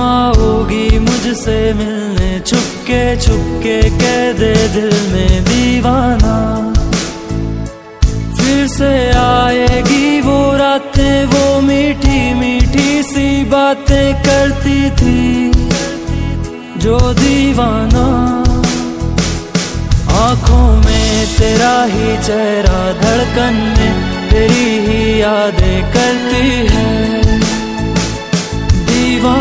आओगी मुझसे मिलने छुपके छुपके कह दे दिल में दीवाना। फिर से आएगी वो रातें, वो मीठी मीठी सी बातें करती थी जो दीवाना। आँखों में तेरा ही चेहरा धड़कन में तेरी ही यादें करती है। दीवाना।